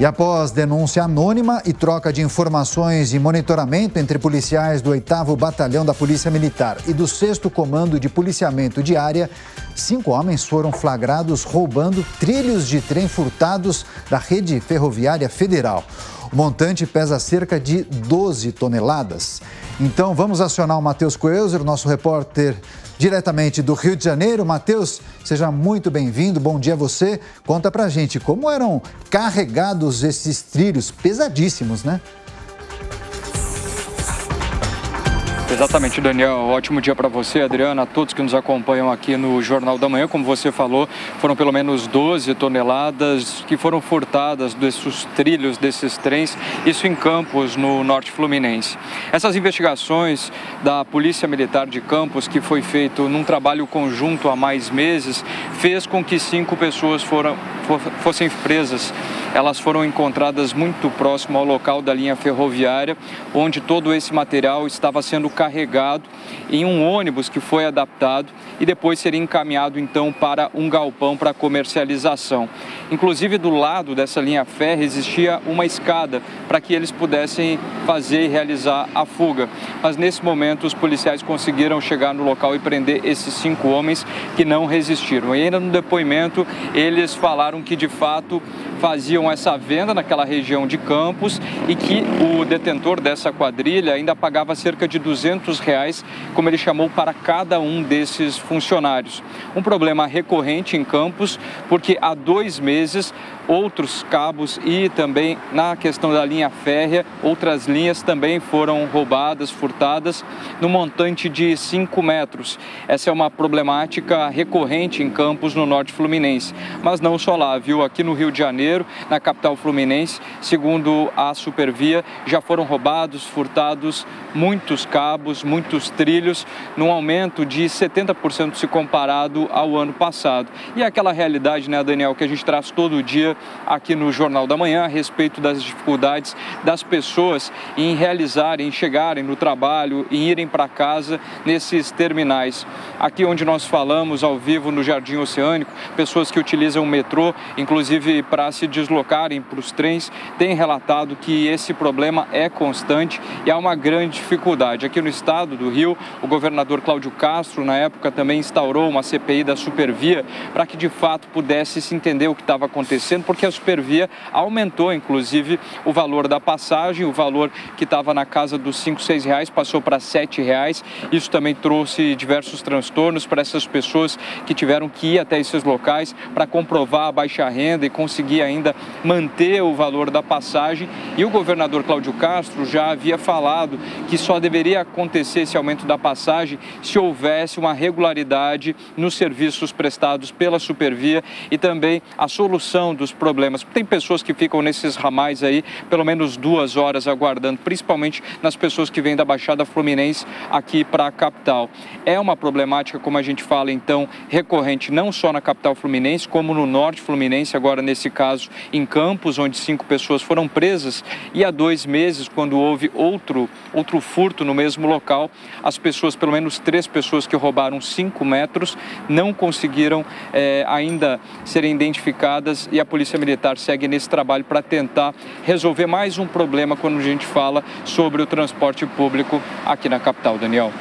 E após denúncia anônima e troca de informações e monitoramento entre policiais do 8 Batalhão da Polícia Militar e do 6 Comando de Policiamento de Área, cinco homens foram flagrados roubando trilhos de trem furtados da rede ferroviária federal. O montante pesa cerca de 12 toneladas. Então vamos acionar o Matheus Coelzer, nosso repórter diretamente do Rio de Janeiro. Matheus, seja muito bem-vindo. Bom dia a você. Conta pra gente como eram carregados esses trilhos pesadíssimos, né? Exatamente, Daniel. Ótimo dia para você, Adriana, a todos que nos acompanham aqui no Jornal da Manhã. Como você falou, foram pelo menos 12 toneladas que foram furtadas desses trilhos, desses trens, isso em Campos, no norte fluminense. Essas investigações da Polícia Militar de Campos, que foi feito num trabalho conjunto há mais meses, fez com que cinco pessoas foram, fossem presas elas foram encontradas muito próximo ao local da linha ferroviária, onde todo esse material estava sendo carregado em um ônibus que foi adaptado e depois seria encaminhado então para um galpão para comercialização. Inclusive do lado dessa linha férrea existia uma escada para que eles pudessem fazer e realizar a fuga. Mas nesse momento os policiais conseguiram chegar no local e prender esses cinco homens que não resistiram. E ainda no depoimento eles falaram que de fato faziam essa venda naquela região de Campos e que o detentor dessa quadrilha ainda pagava cerca de 200 reais, como ele chamou, para cada um desses funcionários. Um problema recorrente em Campos, porque há dois meses outros cabos e também na questão da linha férrea, outras linhas também foram roubadas, furtadas, no montante de 5 metros. Essa é uma problemática recorrente em Campos, no norte fluminense. Mas não só lá, viu? Aqui no Rio de Janeiro, na capital fluminense, segundo a Supervia, já foram roubados, furtados muitos cabos, muitos trilhos, num aumento de 70% se comparado ao ano passado. E é aquela realidade, né, Daniel, que a gente traz todo dia aqui no Jornal da Manhã a respeito das dificuldades das pessoas em realizarem, em chegarem no trabalho, em irem para casa nesses terminais. Aqui onde nós falamos ao vivo no Jardim Oceânico, pessoas que utilizam o metrô, inclusive para se deslocarem para os trens, têm relatado que esse problema é constante e há uma grande dificuldade. Aqui no estado do Rio, o governador Cláudio Castro, na época, também instaurou uma CPI da Supervia para que de fato pudesse se entender o que estava acontecendo, porque a Supervia aumentou, inclusive, o valor da passagem, o valor que estava na casa dos 5, 6 reais passou para 7 reais. Isso também trouxe diversos transtornos para essas pessoas que tiveram que ir até esses locais para comprovar a baixa renda e conseguir ainda manter o valor da passagem. E o governador Cláudio Castro já havia falado que só deveria acontecer esse aumento da passagem se houvesse uma regularidade nos serviços prestados pela Supervia e também a solução dos problemas. Tem pessoas que ficam nesses ramais aí pelo menos duas horas aguardando, principalmente nas pessoas que vêm da Baixada Fluminense aqui para a capital. É uma problemática, como a gente fala, então, recorrente não só na capital fluminense, como no norte fluminense, agora nesse caso em Campos, onde cinco pessoas foram presas, e há dois meses, quando houve outro, outro furto no mesmo local, as pessoas, pelo menos três pessoas que roubaram cinco metros, não conseguiram é, ainda serem identificadas e a Polícia Militar segue nesse trabalho para tentar resolver mais um problema quando a gente fala sobre o transporte público aqui na capital, Daniel.